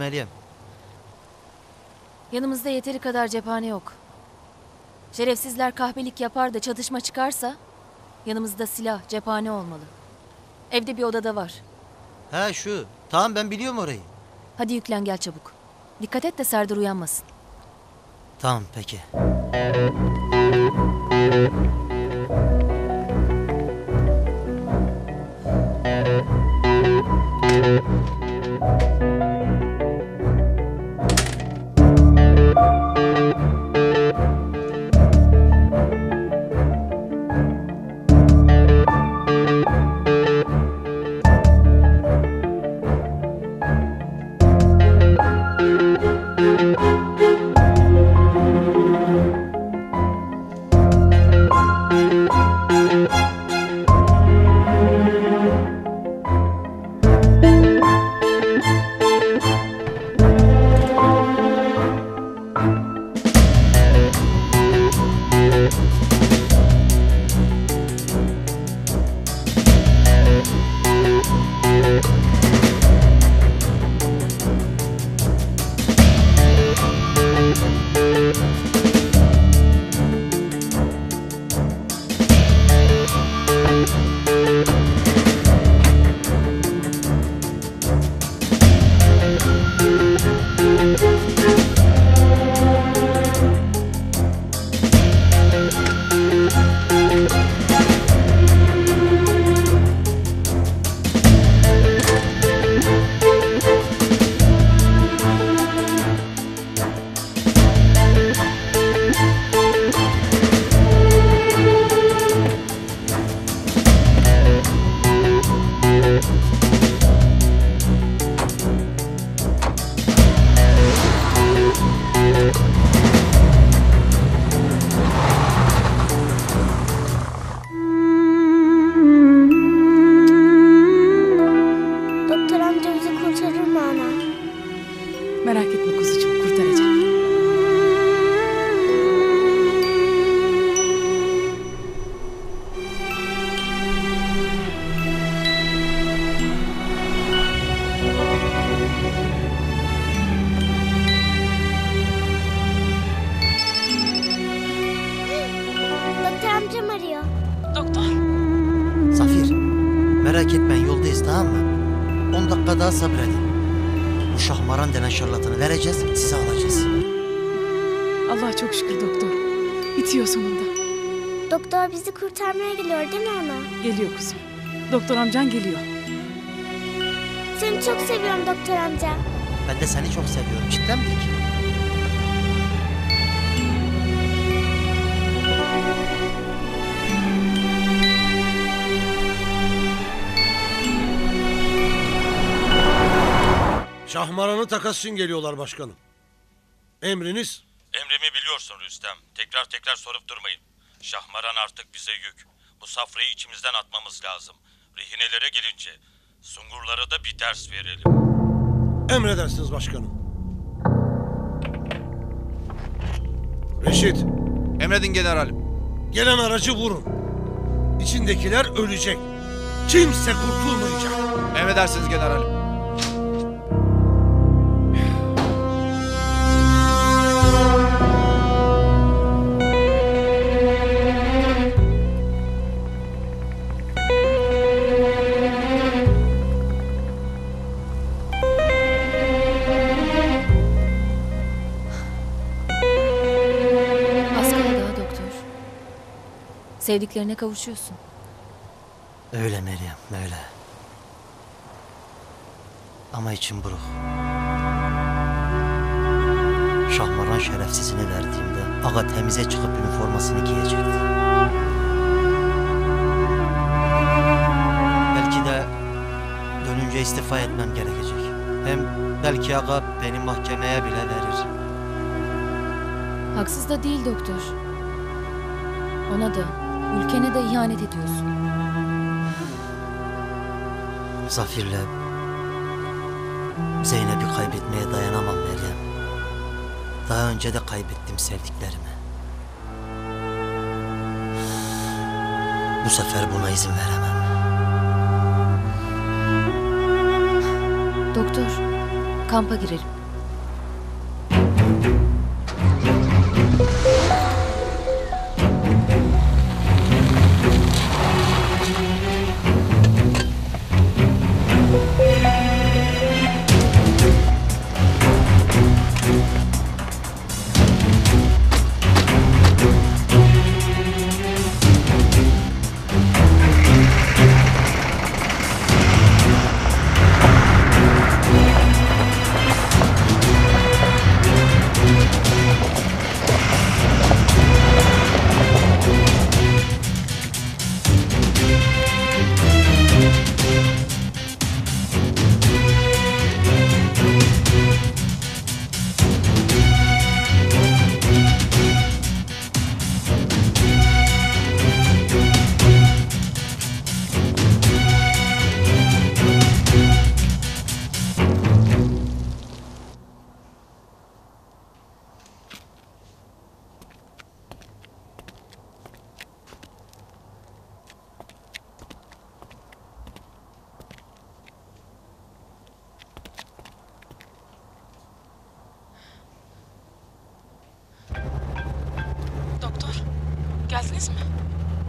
Meryem? yanımızda yeteri kadar cephane yok. Şerefsizler kahpelik yapar da çatışma çıkarsa yanımızda silah, cephane olmalı. Evde bir odada var. Ha şu. Tamam ben biliyorum orayı. Hadi yüklen gel çabuk. Dikkat et de Serdar uyanmasın. Tamam peki. Doktor Merak etmeyin yoldayız tamam mı? 10 dakika daha sabredin. Bu şahmaran denen şarlatanı vereceğiz, sizi alacağız. Allah'a çok şükür doktor. Bitiyor sonunda. Doktor bizi kurtarmaya geliyor değil mi ana? Geliyor kuzum. Doktor amcan geliyor. Seni çok seviyorum doktor amca. Ben de seni çok seviyorum. Cidden mi ki? Şahmaran'ı takas için geliyorlar başkanım. Emriniz? Emrimi biliyorsun Rüstem. Tekrar tekrar sorup durmayın. Şahmaran artık bize yük. Bu safrayı içimizden atmamız lazım. Rehinelere gelince Sungurlara da bir ders verelim. Emredersiniz başkanım. Reşit, Emredin generalim. gelen aracı vurun. İçindekiler ölecek. Kimse kurtulmayacak. Emredersiniz generalim. Sevdiklerine kavuşuyorsun. Öyle Meryem, öyle. Ama içim buruk. Şahmaran şerefsizini verdiğimde aga temize çıkıp üniformasını giyecekti. Belki de dönünce istifa etmem gerekecek. Hem belki aga beni mahkemeye bile verir. Haksız da değil doktor. Ona da, ülkene de ihanet ediyorsun. Zafir'le Zeynep'i kaybetmeye dayanamam Meryem. Daha önce de kaybettim sevdiklerimi. Bu sefer buna izin veremem. Doktor, kampa girelim.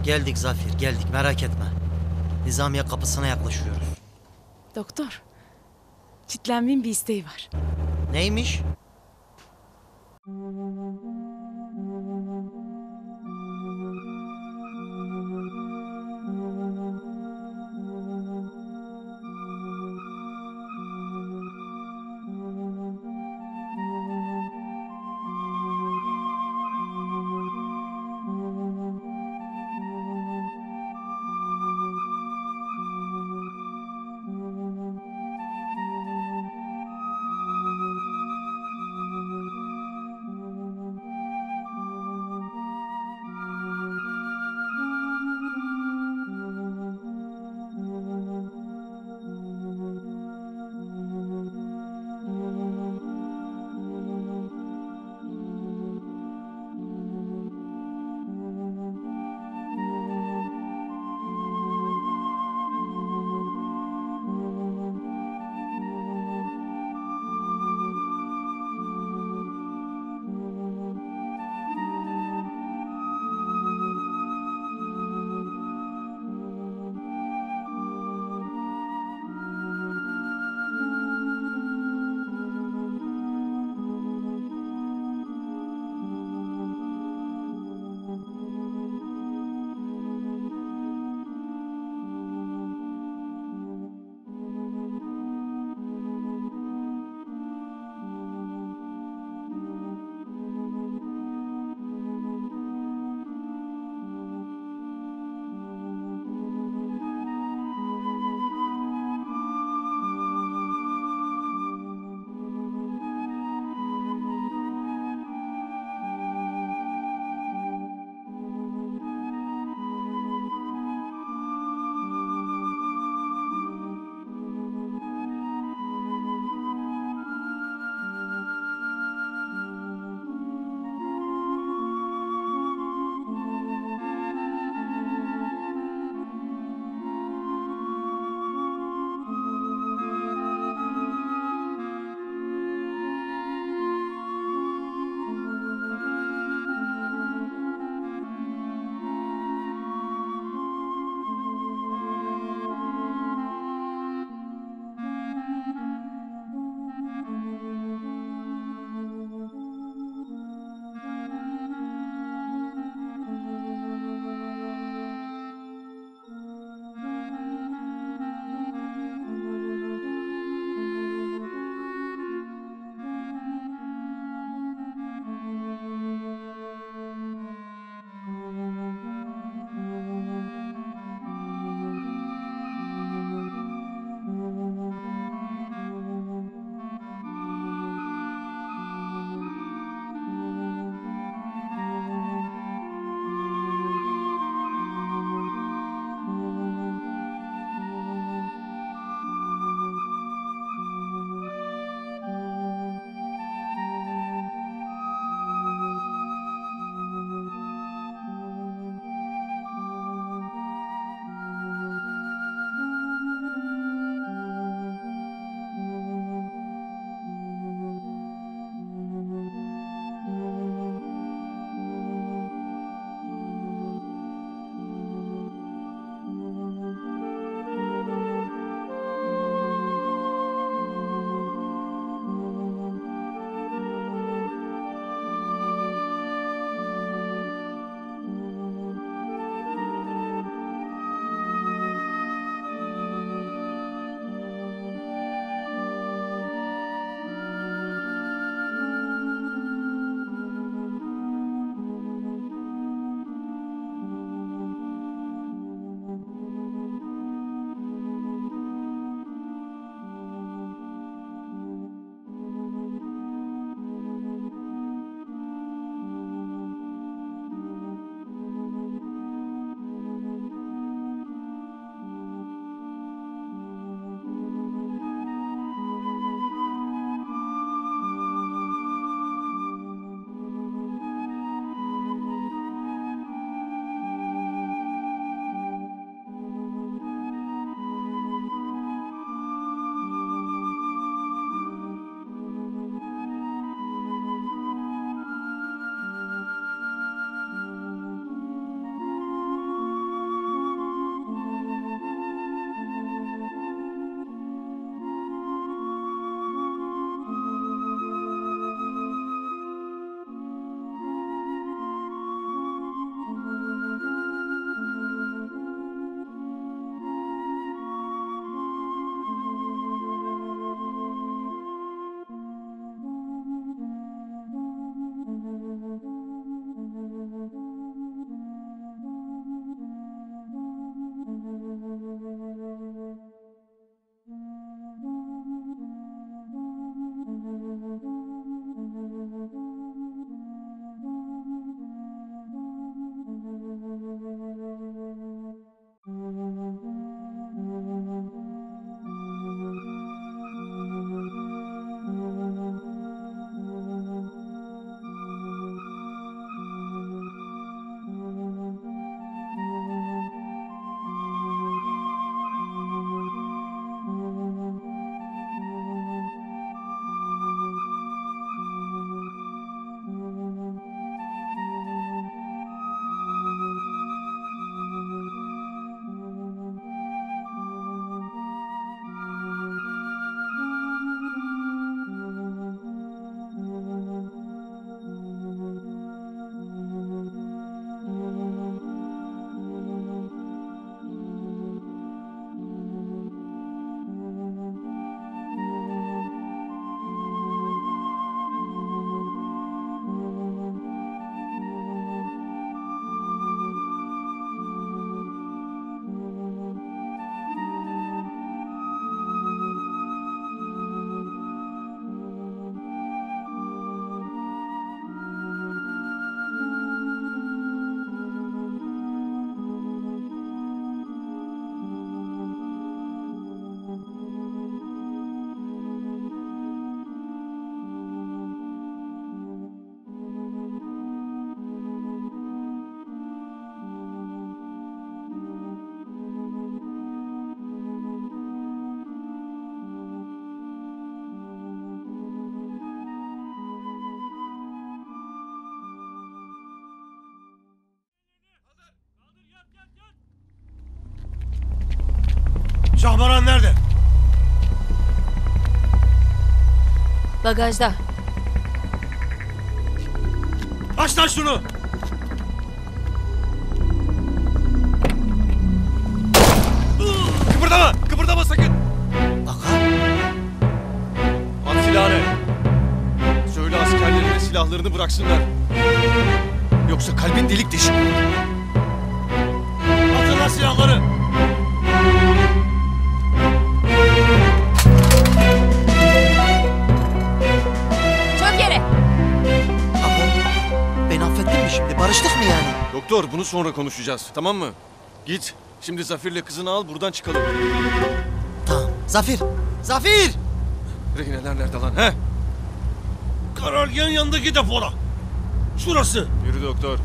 Geldik Zafir geldik merak etme. Nizamiye kapısına yaklaşıyoruz. Doktor, çitlenmeyin bir isteği var. Neymiş? Şahmaran nerede? Bagajda. Aç lan şunu. Kıpırdama! Kıpırdama sakın! Aga At silahını. Söyle askerlerine silahlarını bıraksınlar. Yoksa kalbin delik deşik olur. Doktor bunu sonra konuşacağız tamam mı? Git. Şimdi Zafir'le kızını al buradan çıkalım. Tamam. Zafir. Zafir. Rehineler nerede lan he? Karargahın yanındaki depoda. Şurası. Yürü doktor.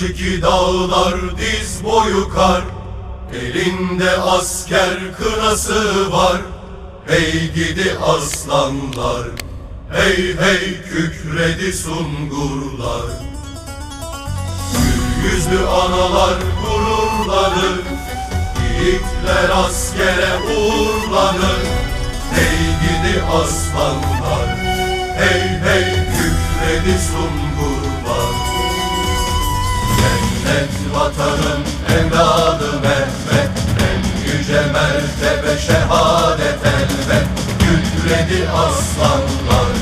Karşıki dağlar diz boyu kar. Elinde asker kınası var. Hey gidi aslanlar Hey hey kükredi sungurlar. Gül yüzlü analar gururlanır Yiğitler askere uğurlanır. Hey gidi aslanlar Hey hey kükredi sungurlar Cennet vatanım evladı Mehmet. En yüce mertebe şehadet elbet. Kükredi aslanlar.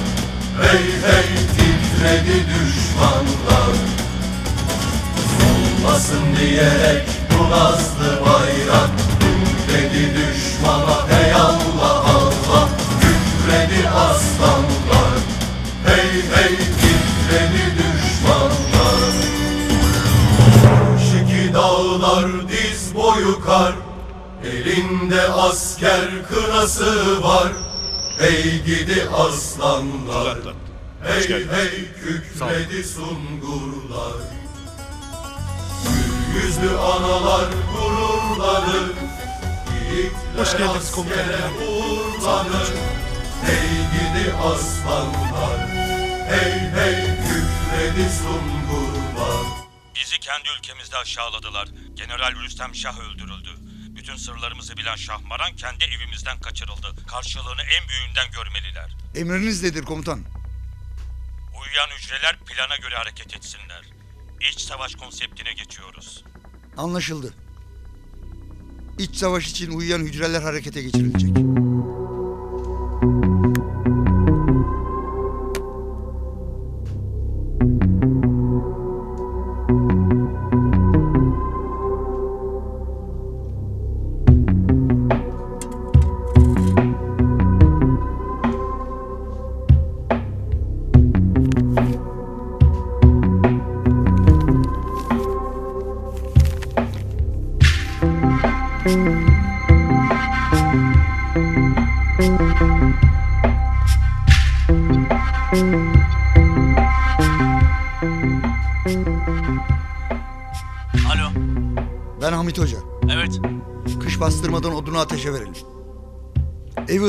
Hey hey titredi düşmanlar. Olmasın diyerek bu nazlı bayrak. Kükredi düşmana hey Allah Allah. Kükredi aslanlar. Hey hey titredi düşmanlar Şiki dağlar diz boyu kar. Elinde asker kınası var. Hey gidi aslanlar. Hey hey kükredi sungurlar. Gül yüzlü analar gururlanır Hoş geldiniz komutanım. Hey gidi aslanlar. Hey hey kükredi sungurlar Bizi kendi ülkemizde aşağıladılar. General Rüstem Şah öldürüldü. Bütün sırlarımızı bilen Şahmaran kendi evimizden kaçırıldı. Karşılığını en büyüğünden görmeliler. Emriniz nedir komutan? Uyuyan hücreler plana göre hareket etsinler. İç savaş konseptine geçiyoruz. Anlaşıldı. İç savaş için uyuyan hücreler harekete geçirilecek.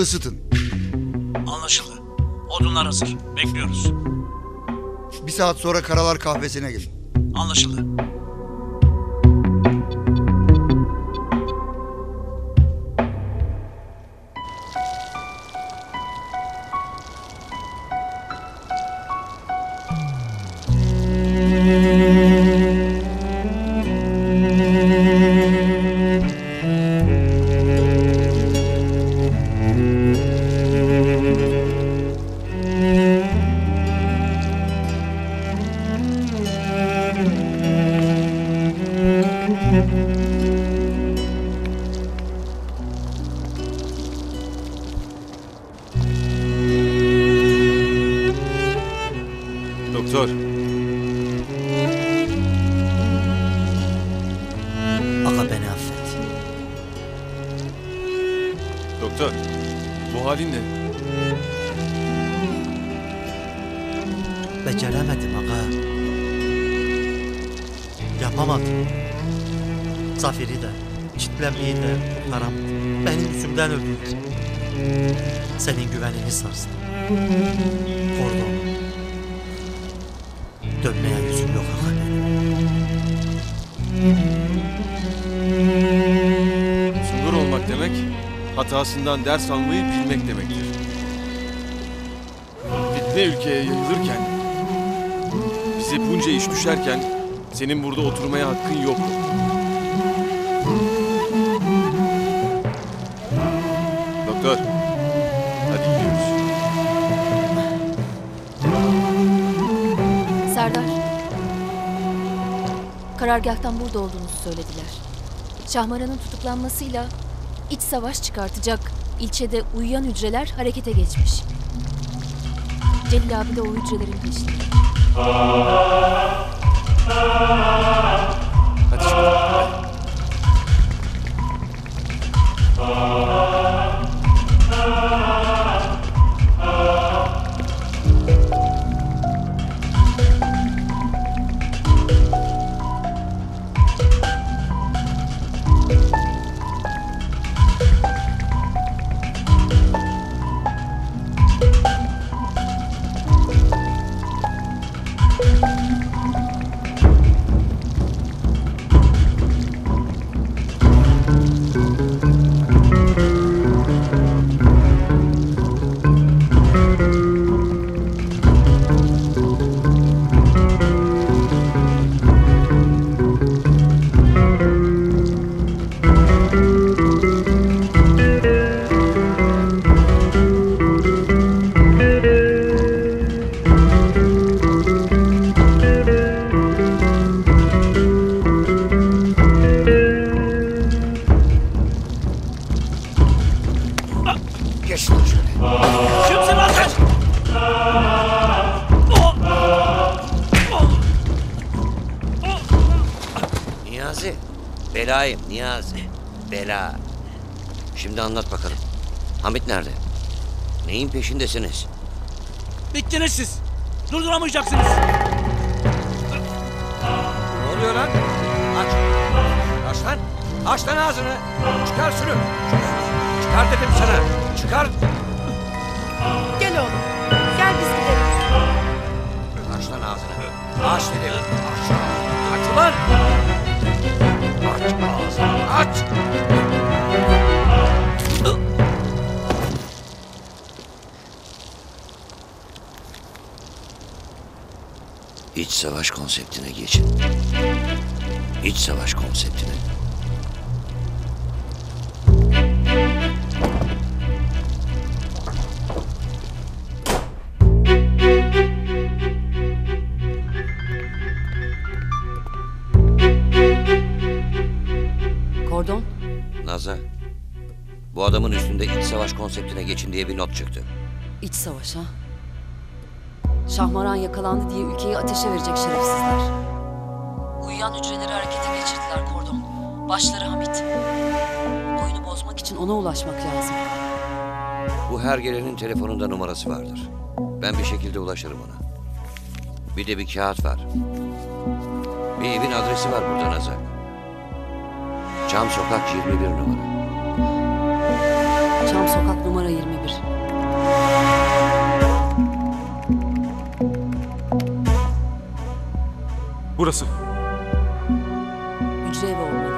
Isıtın. Anlaşıldı. Odunlar hazır. Bekliyoruz. Bir saat sonra Karalar kahvesine gelin. Anlaşıldı. Doktor. Bu halin ne? Beceremedim aga. Yapamadım. Zafer'i de, çitlenmeyi de kurtaramadım. Benim yüzümden öldüler. Senin güvenini sarstım. Kordon. Dönmeye yüzüm yok aga benim. Hatasından ders almayı bilmek demektir. Fitne ülkeye yayılırken, bize bunca iş düşerken, senin burada oturmaya hakkın yok. Doktor, hadi gidiyoruz. Serdar. Karargâhtan burada olduğunuzu söylediler. Şahmaran'ın tutuklanmasıyla iç savaş çıkartacak ilçede uyuyan hücreler harekete geçmiş. Celil abi de o hücrelerin peşinde. Hamit nerede? Neyin peşindesiniz? Bittiniz siz. Durduramayacaksınız. Ne oluyor lan? Aç. Aç lan. Aç lan ağzını. Çıkar şunu. Çıkar dedim sana. Çıkar. Gel oğlum. Gel biz gidelim. Aç lan ağzını. Aç dedim. Aç. Aç ulan. Aç ağzını. Aç. İç savaş konseptine geçin. İç savaş konseptine. Kordon, Naza, bu adamın üstünde iç savaş konseptine geçin diye bir not çıktı. iç savaş ha? Şahmaran yakalandı diye ülkeyi ateşe verecek şerefsizler. Uyuyan hücreleri harekete geçirdiler Kordon. Başları Hamit. Oyunu bozmak için ona ulaşmak lazım. Bu her gelenin telefonunda numarası vardır. Ben bir şekilde ulaşırım ona. Bir de bir kağıt var. Bir evin adresi var burada Naza. Cam Sokak 21 numara. Çam Sokak numara 21. Burası. Hücre evi olmalı.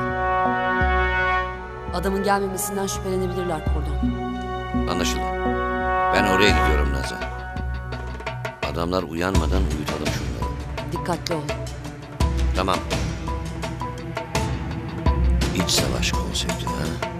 Adamın gelmemesinden şüphelenebilirler Kordon. Anlaşıldı. Ben oraya gidiyorum Naza. Adamlar uyanmadan uyutalım şunları. Dikkatli ol. Tamam. İç savaş konsepti ha?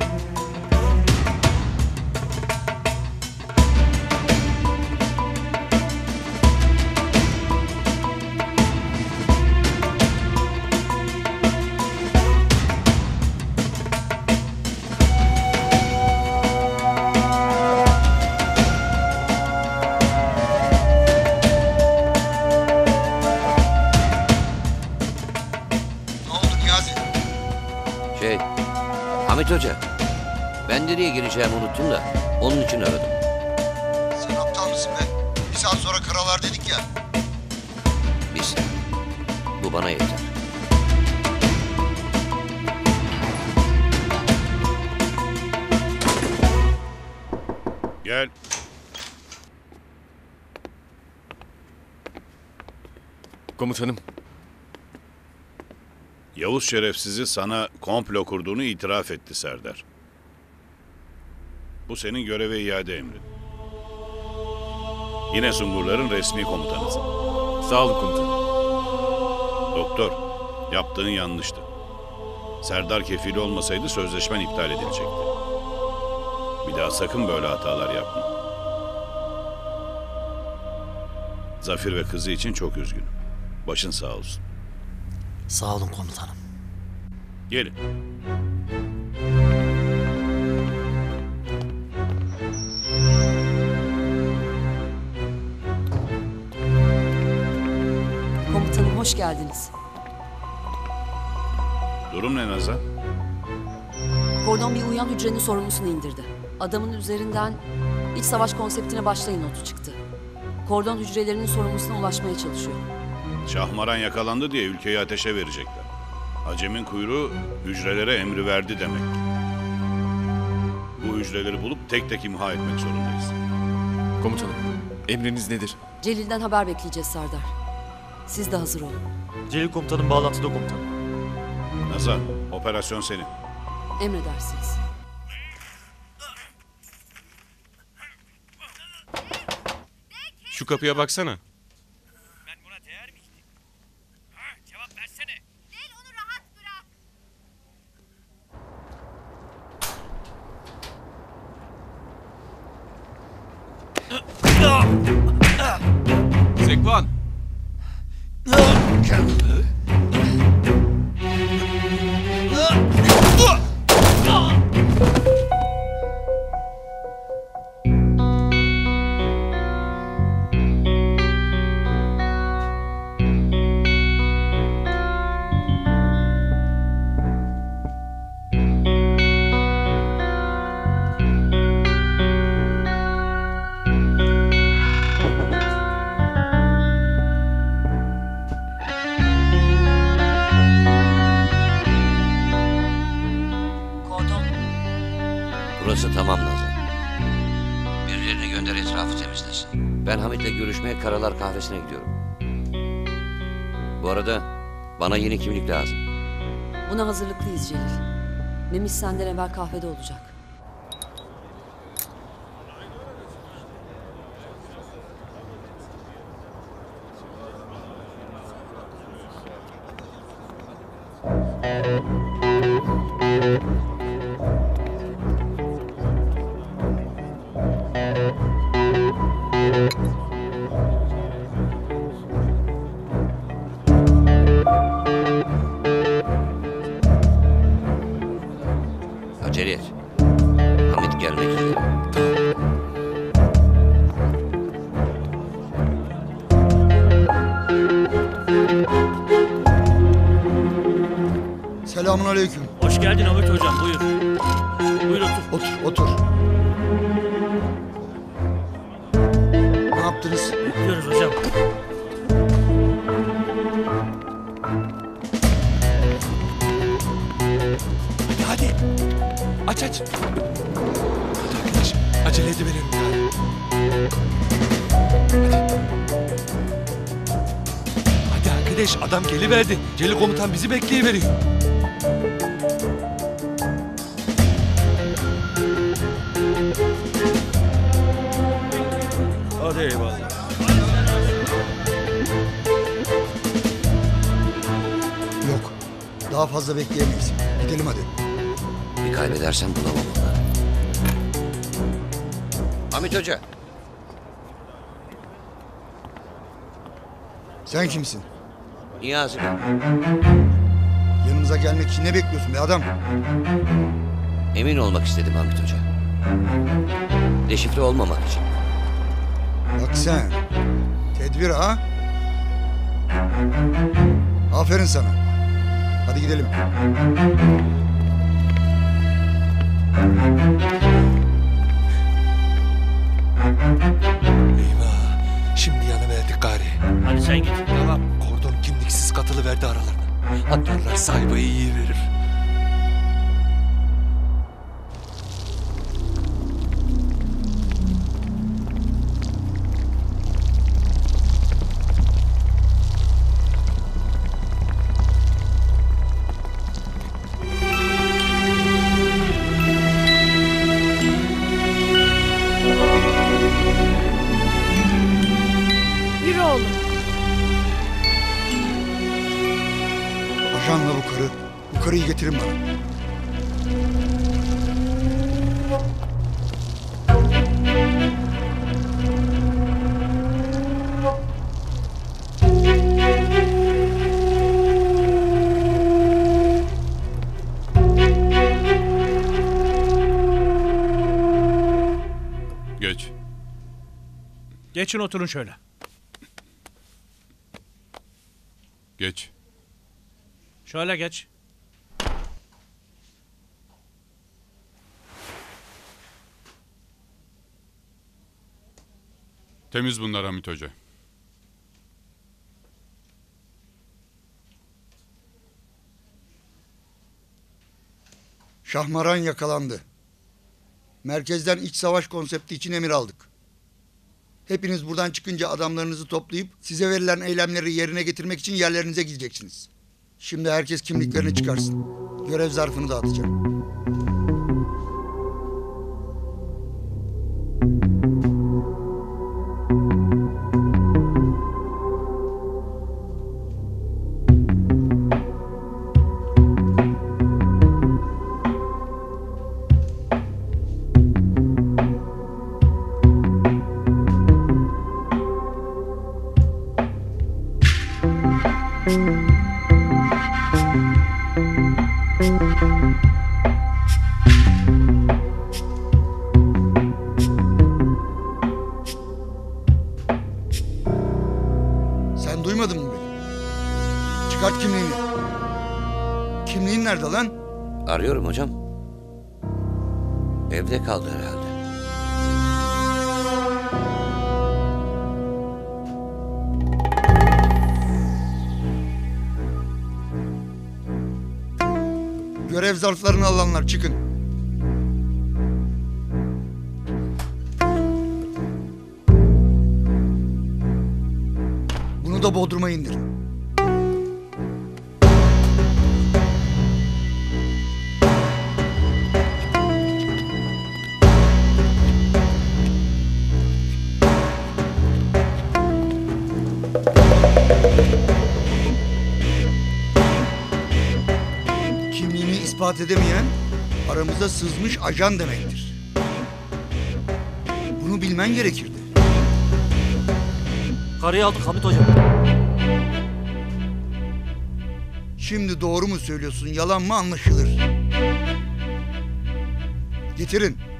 Gireceğimi unuttum da onun için aradım. Sen aptal mısın be? Bir saat sonra karalar dedik ya. Biz. Bu bana yeter. Gel. Komutanım. Yavuz şerefsizi sana komplo kurduğunu itiraf etti Serdar. Bu senin göreve iade emrin. Yine Sungurların resmi komutanısın. Sağ olun komutanım. Doktor, yaptığın yanlıştı. Serdar kefili olmasaydı sözleşmen iptal edilecekti. Bir daha sakın böyle hatalar yapma. Zafir ve kızı için çok üzgünüm. Başın sağ olsun. Sağ olun komutanım. Gelin. Hoş geldiniz. Durum ne Nazan? Kordon bir uyan hücrenin sorumlusunu indirdi. Adamın üzerinden iç savaş konseptine başlayın notu çıktı. Kordon hücrelerinin sorumlusuna ulaşmaya çalışıyor. Şahmaran yakalandı diye ülkeyi ateşe verecekler. Acem'in kuyruğu hücrelere emri verdi demek. Bu hücreleri bulup tek tek imha etmek zorundayız. Komutanım. Emriniz nedir? Celil'den haber bekleyeceğiz Serdar. Siz de hazır olun. Celil komutanım bağlantıda komutanım. Nazan, operasyon senin. Emredersiniz. Şu kapıya baksana. Sekvan. Ben yeni kimlik lazım. Buna hazırlıklıyız Celil. Memiş senden evvel kahvede olacak. Selamun aleyküm. Hoş geldin Hamit hocam buyur. Buyur otur. Otur, otur. Ne yaptınız? Bekliyoruz hocam. Hadi hadi. Aç aç. Hadi arkadaş acele ediverelim ya. Hadi. Hadi arkadaş adam geliverdi. Celil komutan bizi bekleyiveriyor. Daha fazla bekleyemeyiz. Gidelim hadi. Bir kaybedersem bulamam onları. Hamit Hoca. Sen kimsin? Niyazi ben. Yanımıza gelmek için ne bekliyorsun be adam? Emin olmak istedim Hamit Hoca. Deşifre olmamak için. Bak sen. Tedbir ha? Aferin sana. Hadi gidelim. Eyvah. Şimdi yanıverdik gari. Hadi sen git. Tamam. Kordon kimliksiz katılı verdi aralarına. Atlarlar sahibayı iyi verir. Geçin oturun şöyle. Geç. Şöyle geç. Temiz bunlar Hamit Hoca. Şahmaran yakalandı. Merkezden iç savaş konsepti için emir aldık. Hepiniz buradan çıkınca adamlarınızı toplayıp size verilen eylemleri yerine getirmek için yerlerinize gideceksiniz. Şimdi herkes kimliklerini çıkarsın. Görev zarfını dağıtacağım. Sen duymadın mı beni? Çıkart kimliğini. Kimliğin nerede lan? Arıyorum hocam. Evde kaldı herhalde. İspat edemeyen aramıza sızmış ajan demektir. Bunu bilmen gerekirdi. Karıyı aldık Hamit hocam. Şimdi doğru mu söylüyorsun, yalan mı anlaşılır. Getirin.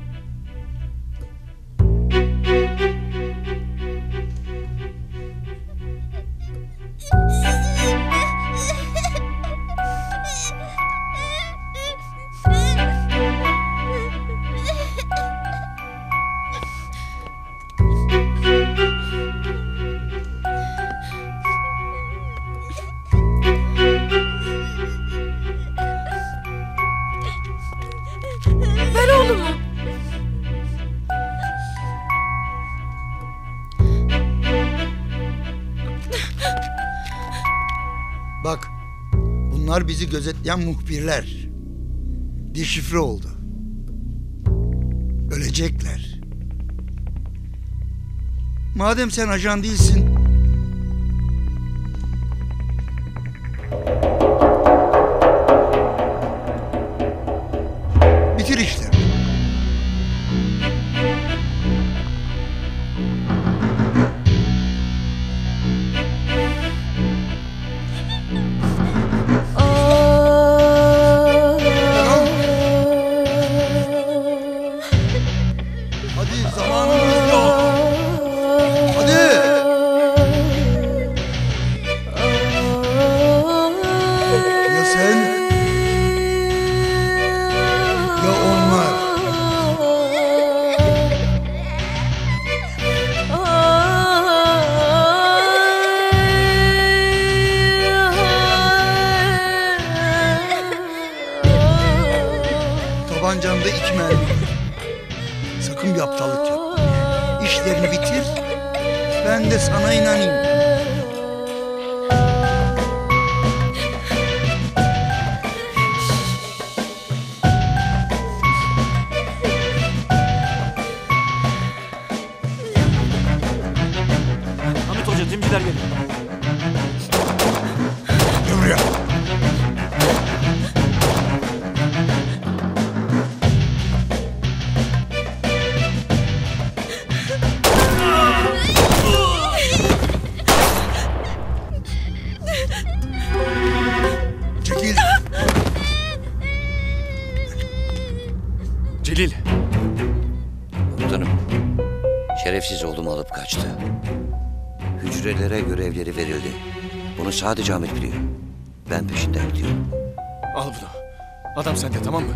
Bizi gözetleyen muhbirler. Deşifre oldu. Ölecekler. Madem sen ajan değilsin, Hamit hoca timciler geliyor. Gel sadece Ahmet biliyor. Ben peşinden gidiyorum. Al bunu. Adam sende tamam mı?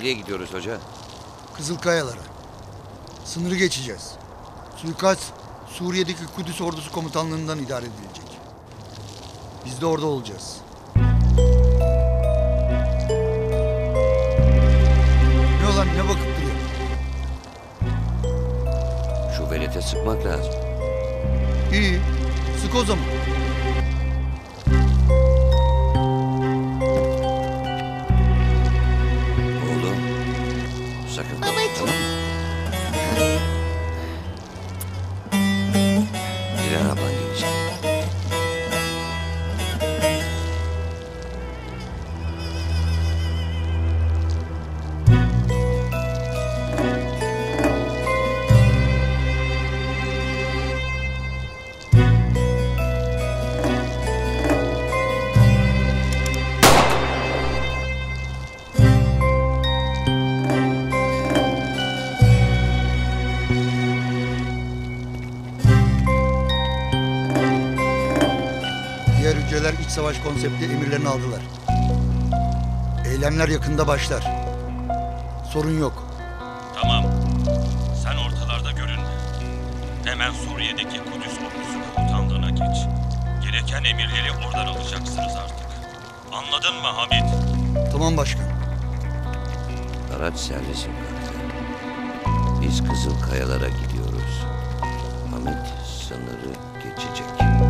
Nereye gidiyoruz hoca? Kızılkayalara. Sınırı geçeceğiz. Suikast Suriye'deki Kudüs ordusu komutanlığından idare edilecek. Biz de orada olacağız. Ne olan ne bakıp duruyor? Şu velete sıkmak lazım. İyi. Sık o zaman. İç savaş konsepti emirlerini aldılar. Eylemler yakında başlar. Sorun yok. Tamam. Sen ortalarda görünme. Hemen Suriye'deki Kudüs Ordusu Komutanlığı'na geç. Gereken emirleri oradan alacaksınız artık. Anladın mı Hamit? Tamam başkan. Araç servisim kalktı. Biz Kızıl Kayalara gidiyoruz. Hamit sınırı geçecek.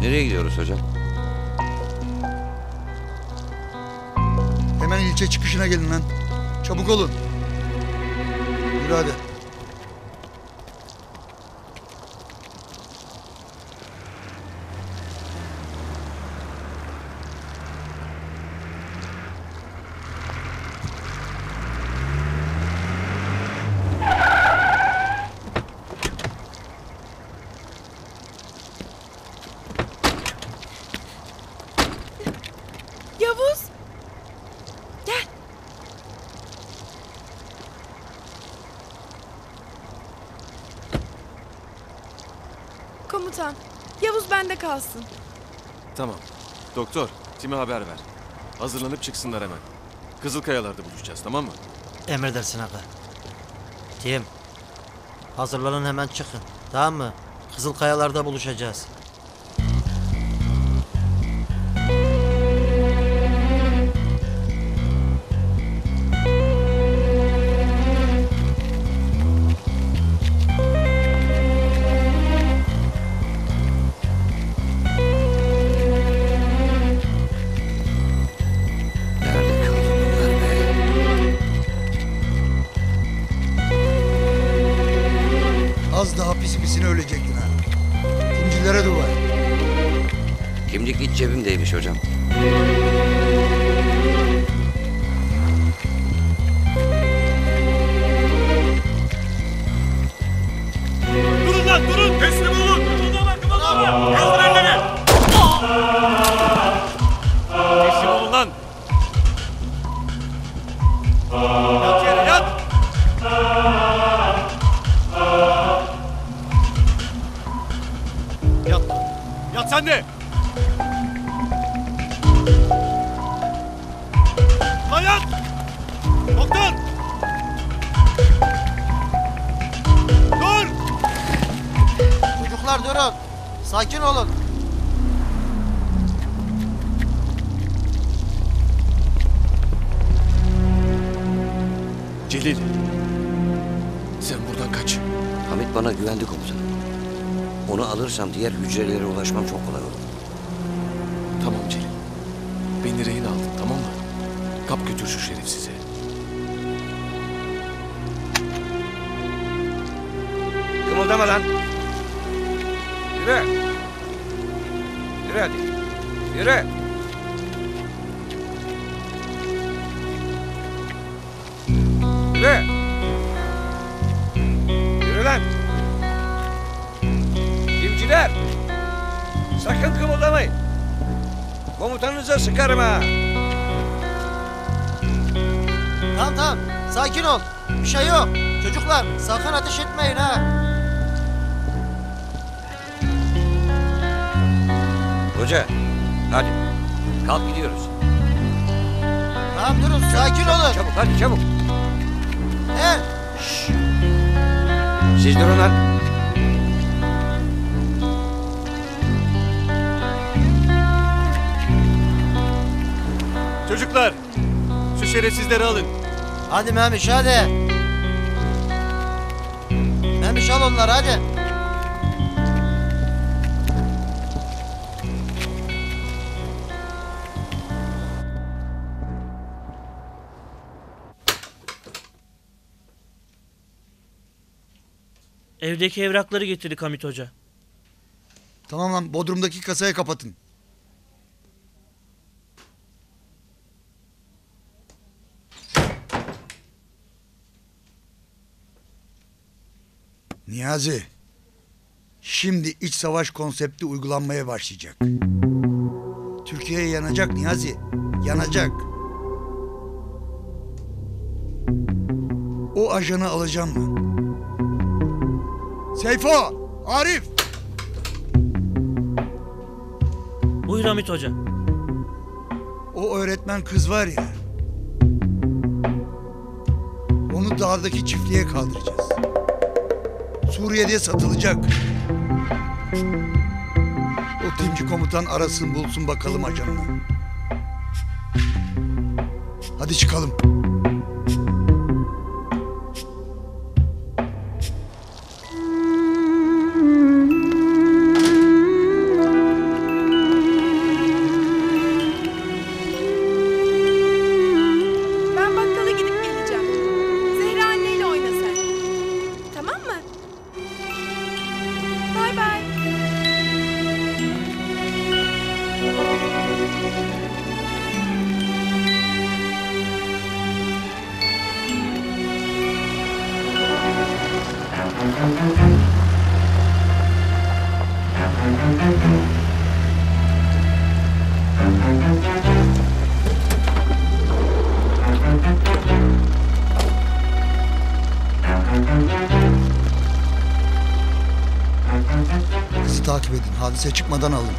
Nereye gidiyoruz hocam? Hemen ilçe çıkışına gelin lan. Çabuk olun. Yürü hadi. Yavuz. Gel. Komutan, Yavuz bende kalsın. Tamam. Doktor, Tim'e haber ver. Hazırlanıp çıksınlar hemen. Kızılkayalar'da buluşacağız tamam mı? Emredersin aga. Tim. Hazırlanın hemen çıkın. Tamam mı? Kızılkayalar'da buluşacağız. Az daha pis pisine ölecektin ha. Dincilere dua et. Kimlik iç cebimdeymiş hocam. Durun lan durun. Teslim olun. Kımıldama kımıldama. Yat sen de. Lan yat. Doktor. Dur. Çocuklar durun. Sakin olun. Celil. Sen buradan kaç. Hamit bana güvendi komutanım. Onu alırsam diğer hücrelere ulaşmam çok kolay olur. Tamam Celil. Beni rehin aldın tamam mı? Kap götür şu şerefsizi. Kımıldama lan. Sıkarım ha. Tamam tamam. Sakin ol. Bir şey yok. Çocuklar sakın ateş etmeyin ha. Hoca. Hadi. Kalk gidiyoruz. Tamam durun sakin olun. Çabuk hadi çabuk. He. Siz durun lan. Çocuklar. Şu şerefsizleri alın. Hadi Memiş hadi. Memiş al onları hadi. Evdeki evrakları getirdik Hamit Hoca. Tamam lan Bodrum'daki kasaya kapatın. Niyazi. Şimdi iç savaş konsepti uygulanmaya başlayacak. Türkiye yanacak Niyazi. Yanacak. O ajanı alacağım ben. Seyfo! Arif! Buyur Hamit Hoca. O öğretmen kız var ya. Onu dağdaki çiftliğe kaldıracağız. Suriye'de satılacak. O timci komutan arasın bulsun bakalım ajanını. Hadi çıkalım. Hadise çıkmadan alın.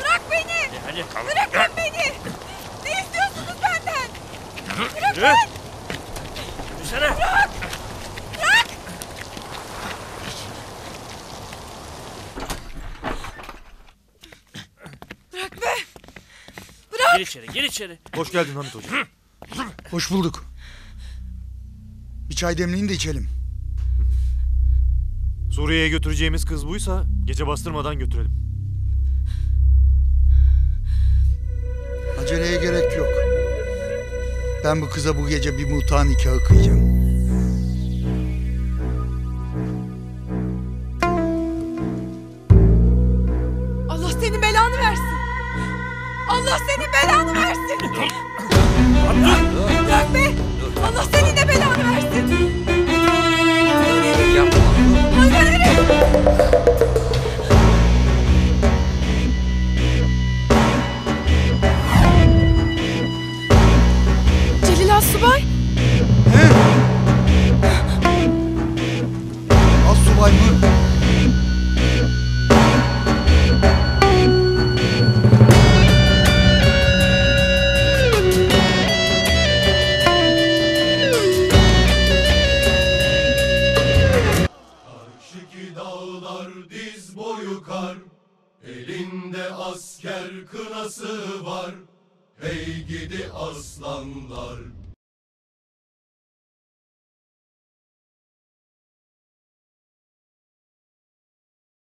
Bırak beni! Yani, kalk. Bırakın beni! Ne istiyorsunuz benden? Bırakın! Yürü. Yürüsene! Bırak! Bırak! Bırak be! Bırak! Gir içeri, gir içeri. Hoş geldin Hamit Hoca. Hoş bulduk. Bir çay demleyin de içelim. Suriye'ye götüreceğimiz kız buysa gece bastırmadan götürelim. Aceleye gerek yok. Ben bu kıza bu gece bir muta nikahı kıyacağım.